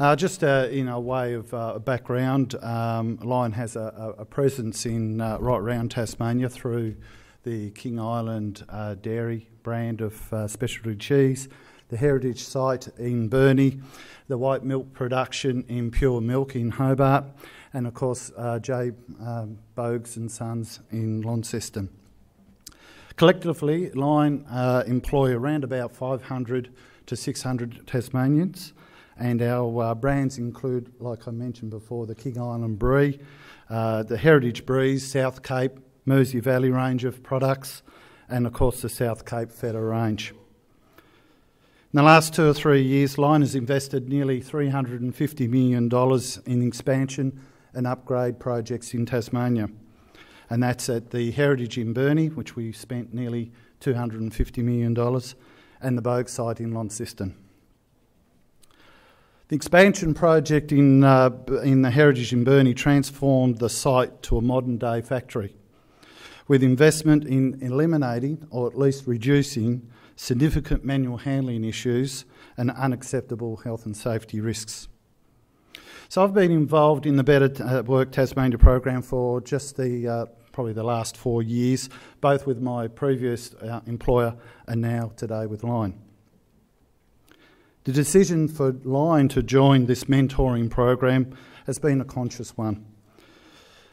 Uh, just uh, in a way of uh, background, um, Lion has a, a presence in uh, right around Tasmania through the King Island uh, Dairy brand of uh, specialty cheese, the heritage site in Burnie, the white milk production in Pure Milk in Hobart, and of course J. Um, Boag's and Sons in Launceston. Collectively, Lion employ around about 500 to 600 Tasmanians. And our uh, brands include, like I mentioned before, the King Island Brie, uh, the Heritage Breeze, South Cape, Mersey Valley range of products, and of course the South Cape Feta range. In the last two or three years, Lion has invested nearly $350 million in expansion and upgrade projects in Tasmania. And that's at the Heritage in Burnie, which we spent nearly $250 million, and the Boag site in Launceston. The expansion project in, uh, in the Heritage in Burnie transformed the site to a modern day factory with investment in eliminating or at least reducing significant manual handling issues and unacceptable health and safety risks. So I've been involved in the Better uh, Work Tasmania program for just the uh, probably the last four years, both with my previous uh, employer and now today with Lion. The decision for Lion to join this mentoring program has been a conscious one.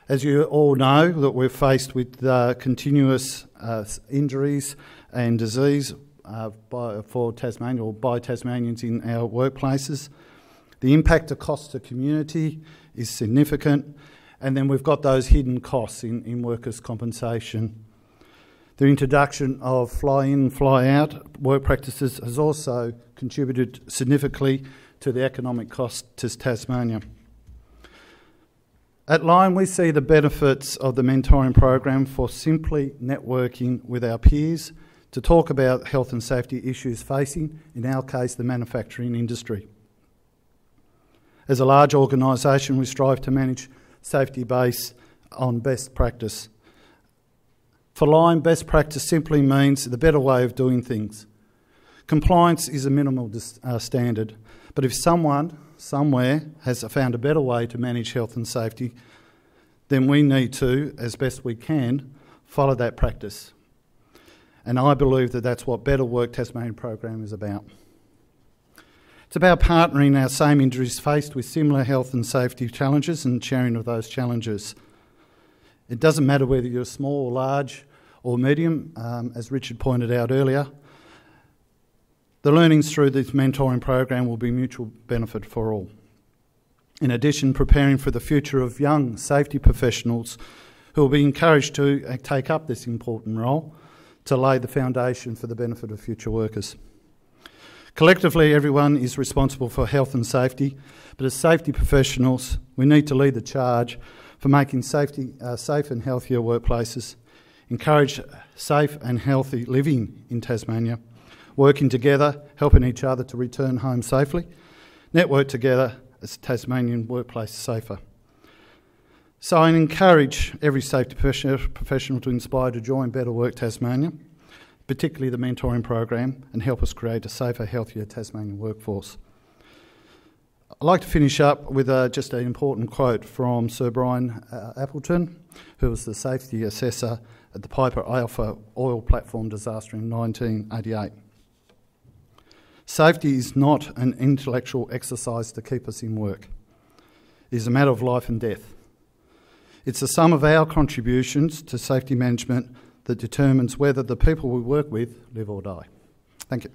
As you all know, that we're faced with uh, continuous uh, injuries and disease uh, by, for Tasmania or by Tasmanians in our workplaces. The impact of cost to community is significant, and then we've got those hidden costs in, in workers' compensation the introduction of fly in, fly out work practices has also contributed significantly to the economic cost to Tasmania. At Lion, we see the benefits of the mentoring program for simply networking with our peers to talk about health and safety issues facing, in our case, the manufacturing industry. As a large organisation, we strive to manage safety based on best practice for Lion, best practice simply means the better way of doing things. Compliance is a minimal uh, standard, but if someone somewhere has found a better way to manage health and safety, then we need to, as best we can, follow that practice. And I believe that that's what Better Work Tasmania program is about. It's about partnering our same injuries faced with similar health and safety challenges and sharing of those challenges. It doesn't matter whether you're small or large or medium, um, as Richard pointed out earlier. The learnings through this mentoring program will be mutual benefit for all. In addition, preparing for the future of young safety professionals who will be encouraged to uh, take up this important role to lay the foundation for the benefit of future workers. Collectively, everyone is responsible for health and safety, but as safety professionals, we need to lead the charge for making safety, uh, safe and healthier workplaces, encourage safe and healthy living in Tasmania, working together, helping each other to return home safely, network together as Tasmanian workplace safer. So I encourage every safety professional to inspire to join Better Work Tasmania, particularly the mentoring program, and help us create a safer, healthier Tasmanian workforce. I'd like to finish up with uh, just an important quote from Sir Brian uh, Appleton, who was the safety assessor at the Piper Alpha oil platform disaster in 1988. Safety is not an intellectual exercise to keep us in work. It is a matter of life and death. It's the sum of our contributions to safety management that determines whether the people we work with live or die. Thank you.